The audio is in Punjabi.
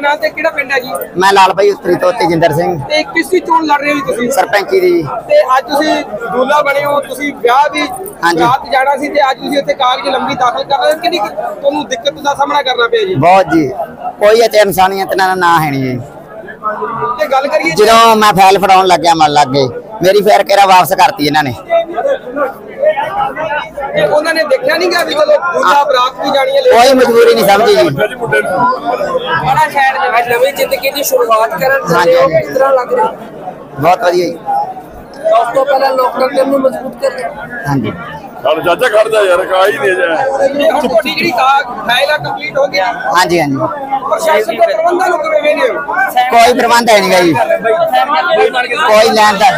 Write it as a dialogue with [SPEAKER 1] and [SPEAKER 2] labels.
[SPEAKER 1] ਨਾਮ ਤੇ ਕਿਹੜਾ ਪਿੰਡ ਹੈ ਜੀ?
[SPEAKER 2] ਮੈਂ ਲਾਲ ਭਾਈ ਉਤਰੀ ਤੋਂ ਤੇਜਿੰਦਰ ਸਿੰਘ।
[SPEAKER 1] ਤੇ ਕਿਸ ਦੀ ਚੋਣ ਲੜ ਰਹੇ ਹੋ ਜੀ ਤੁਸੀਂ?
[SPEAKER 2] ਸਰਪੰਚੀ ਦੀ। ਜੀ।
[SPEAKER 1] ਤੇ ਅੱਜ ਤੁਸੀਂ ਦੂਲਾ ਬਣੇ ਹੋ ਤੁਸੀਂ ਵਿਆਹ
[SPEAKER 2] ਹਾਂਜੀ।
[SPEAKER 1] ਰਾਤ ਜਾਣਾ ਸੀ ਤੇ ਅੱਜ ਤੁਸੀਂ ਇੱਥੇ ਕਾਗਜ਼ ਲੰਬੀ ਦਾਖਲ ਕਰ ਰਹੇ ਹੋ। ਕਿੰਨੀ ਕੁ ਤੁਹਾਨੂੰ ਦਿੱਕਤ ਦਾ ਸਾਹਮਣਾ ਕਰਨਾ ਪਿਆ ਜੀ?
[SPEAKER 2] ਬਹੁਤ ਜੀ। ਕੋਈ ਇੱਥੇ ਇਨਸਾਨੀਅਤ ਨਾਲ ਨਾ ਹੈ ਨਹੀਂ ਜੀ।
[SPEAKER 1] ਤੇ ਗੱਲ ਕਰੀਏ
[SPEAKER 2] ਜਦੋਂ ਮੈਂ ਫਾਈਲ ਫੜਾਉਣ ਲੱਗਿਆ ਮਨ ਲੱਗ ਗਏ ਮੇਰੀ ਫੇਰ ਕਿਹੜਾ ਵਾਪਸ ਕਰਤੀ ਇਹਨਾਂ ਨੇ।
[SPEAKER 1] ਤੇ ਉਹਨਾਂ ਨੇ ਦੇਖਿਆ ਨਹੀਂ ਗਿਆ ਵੀ ਚਲੋ ਦੂਲਾ ਬਰਾਤ ਵੀ ਜਾਣੀ ਹੈ
[SPEAKER 2] ਕੋਈ ਮਜਬੂਰੀ ਨਹੀਂ ਸਮਝੀ ਜੀ।
[SPEAKER 1] ਬੜਾ ਸ਼ਹਿਰ ਦੇ ਵਿੱਚ ਨਵੀਂ ਜ਼ਿੰਦਗੀ ਦੀ ਸ਼ੁਰੂਆਤ ਕਰਨ
[SPEAKER 2] ਹਾਂਜੀ।
[SPEAKER 1] ਕਿਸ ਤਰ੍ਹਾਂ ਲੱਗ ਰਿਹਾ?
[SPEAKER 2] ਬਹੁਤ ਵਧੀਆ ਜੀ।
[SPEAKER 1] ਉਸ ਤੋਂ ਪਹਿਲਾਂ ਲੋਕਤੰਤਰ ਨੂੰ ਮਜ਼ਬੂਤ ਕਰ ਰਹੇ
[SPEAKER 2] ਹਾਂਜੀ।
[SPEAKER 3] ਹਣ ਚਾਚਾ ਖੜਦਾ ਯਾਰ ਕਾਈ ਨਹੀਂ ਜਾ।
[SPEAKER 1] ਤੇ ਹੁਣ ਤੁਹਾਡੀ ਜਿਹੜੀ ਫਾਈਲ ਆ ਕੰਪਲੀਟ ਹੋ ਗਈ
[SPEAKER 2] ਹਾਂਜੀ ਹਾਂਜੀ।
[SPEAKER 1] ਪ੍ਰਸ਼ਾਸਨ ਦੇ ਪ੍ਰਬੰਧਾਂ ਨੂੰ ਕਿਵੇਂ ਵੇਖਦੇ ਹੋ?
[SPEAKER 2] ਕੋਈ ਪ੍ਰਬੰਧ ਹੈ ਨਹੀਂਗਾ ਜੀ। ਕੋਈ ਲੈਣ ਦਾ